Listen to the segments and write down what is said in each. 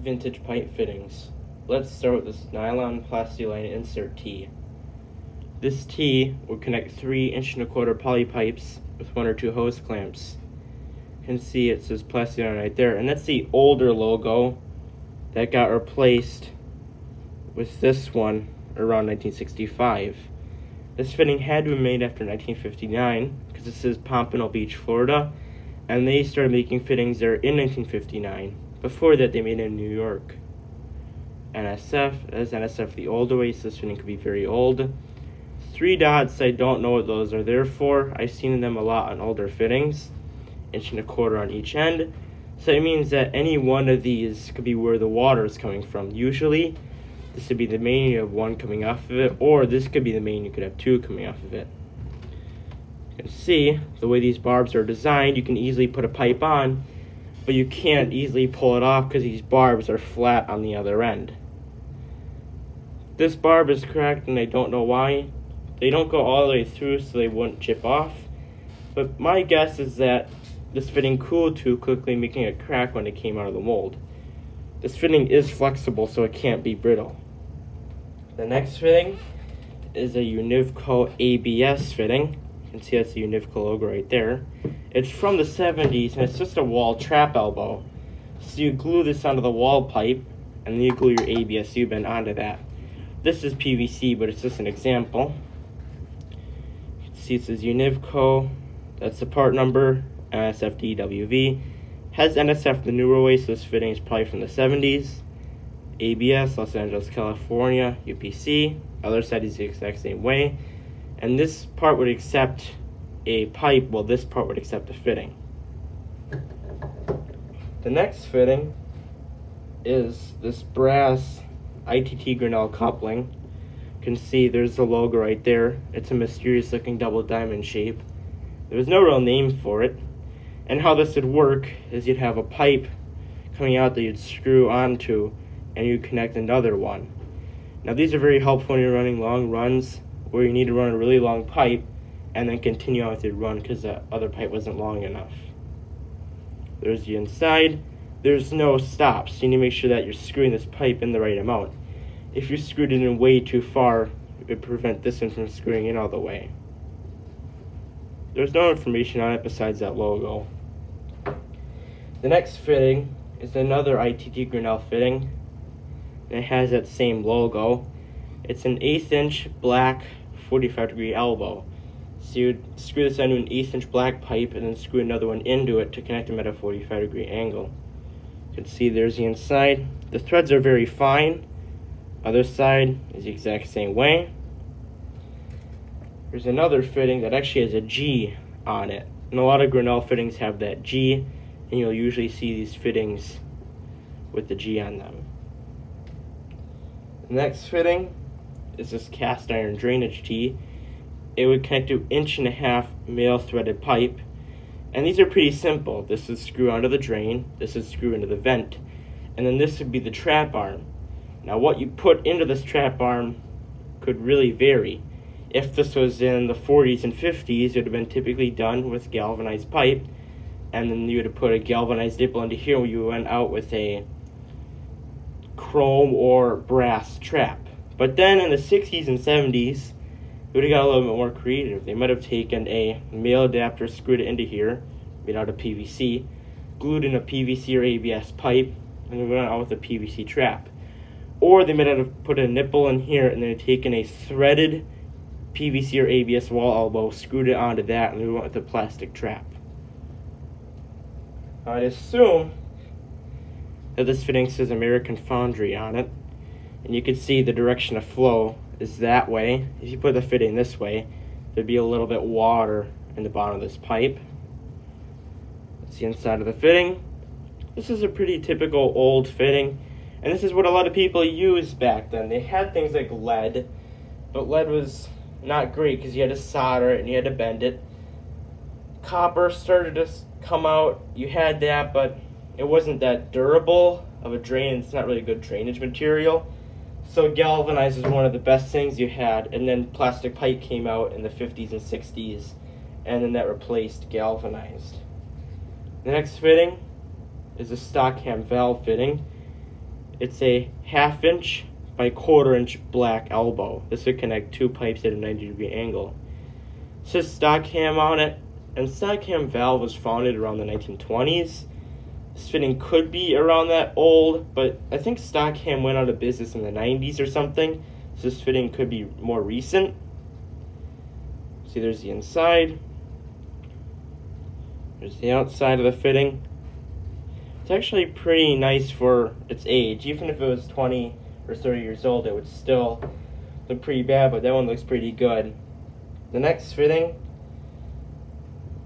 vintage pipe fittings. Let's start with this nylon Plasti-Line insert T. This T will connect three inch and a quarter poly pipes with one or two hose clamps. You can see it says Plasti-Line right there, and that's the older logo that got replaced with this one around 1965. This fitting had to be made after 1959 because this is Pompano Beach, Florida, and they started making fittings there in 1959. Before that, they made it in New York. NSF, as NSF the older way, so this fitting could be very old. Three dots, I don't know what those are there for. I've seen them a lot on older fittings, inch and a quarter on each end. So it means that any one of these could be where the water is coming from. Usually, this would be the main, you have one coming off of it, or this could be the main, you could have two coming off of it. You can see the way these barbs are designed, you can easily put a pipe on, but you can't easily pull it off because these barbs are flat on the other end. This barb is cracked and I don't know why. They don't go all the way through so they wouldn't chip off. But my guess is that this fitting cooled too quickly making it crack when it came out of the mold. This fitting is flexible so it can't be brittle. The next fitting is a Univco ABS fitting. You can see that's the Univco logo right there. It's from the 70s and it's just a wall trap elbow. So you glue this onto the wall pipe and then you glue your ABS U-bend onto that. This is PVC but it's just an example. You can see it says Univco. That's the part number, NSFDWV. Has NSF the newer way, so this fitting is probably from the 70s. ABS, Los Angeles, California, UPC. Other side is the exact same way. And this part would accept a pipe, while this part would accept a fitting. The next fitting is this brass ITT Grinnell coupling. You can see there's the logo right there. It's a mysterious looking double diamond shape. There's no real name for it. And how this would work is you'd have a pipe coming out that you'd screw onto and you'd connect another one. Now these are very helpful when you're running long runs where you need to run a really long pipe and then continue on with your run because the other pipe wasn't long enough. There's the inside. There's no stops. You need to make sure that you're screwing this pipe in the right amount. If you screwed it in way too far, it would prevent this one from screwing in all the way. There's no information on it besides that logo. The next fitting is another ITT Grinnell fitting. It has that same logo. It's an eighth inch black 45 degree elbow. So you'd screw this onto an eighth inch black pipe and then screw another one into it to connect them at a 45 degree angle. You can see there's the inside. The threads are very fine. Other side is the exact same way. There's another fitting that actually has a G on it. And a lot of Grinnell fittings have that G, and you'll usually see these fittings with the G on them. The next fitting is this cast iron drainage tee. It would connect to inch and a half male threaded pipe. And these are pretty simple. This is screw onto the drain, this is screw into the vent, and then this would be the trap arm. Now what you put into this trap arm could really vary. If this was in the 40s and 50s, it would have been typically done with galvanized pipe, and then you would have put a galvanized nipple into here you went out with a chrome or brass trap. But then in the 60s and 70s, it would have got a little bit more creative. They might have taken a male adapter, screwed it into here, made out of PVC, glued in a PVC or ABS pipe, and then went out with a PVC trap. Or they might have put a nipple in here and then taken a threaded PVC or ABS wall elbow, screwed it onto that, and we went with a plastic trap. I'd assume that this fitting says American Foundry on it, and you can see the direction of flow is that way. If you put the fitting this way, there'd be a little bit water in the bottom of this pipe. That's the inside of the fitting. This is a pretty typical old fitting, and this is what a lot of people used back then. They had things like lead, but lead was not great because you had to solder it and you had to bend it. Copper started to come out. You had that, but it wasn't that durable of a drain. It's not really a good drainage material. So galvanized is one of the best things you had, and then plastic pipe came out in the 50s and 60s, and then that replaced galvanized. The next fitting is a Stockham valve fitting. It's a half inch by quarter inch black elbow. This would connect two pipes at a 90 degree angle. It says Stockham on it, and Stockham valve was founded around the 1920s. This fitting could be around that old, but I think Stockham went out of business in the 90s or something. So this fitting could be more recent. See, there's the inside. There's the outside of the fitting. It's actually pretty nice for its age. Even if it was 20 or 30 years old, it would still look pretty bad, but that one looks pretty good. The next fitting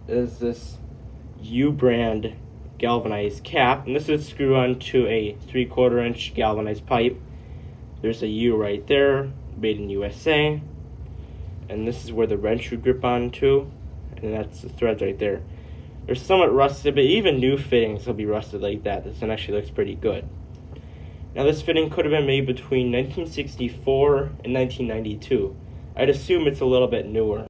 is this U brand galvanized cap, and this would screw onto a three quarter inch galvanized pipe. There's a U right there, made in USA, and this is where the wrench would grip onto, and that's the threads right there. They're somewhat rusted, but even new fittings will be rusted like that. This one actually looks pretty good. Now, this fitting could have been made between 1964 and 1992. I'd assume it's a little bit newer.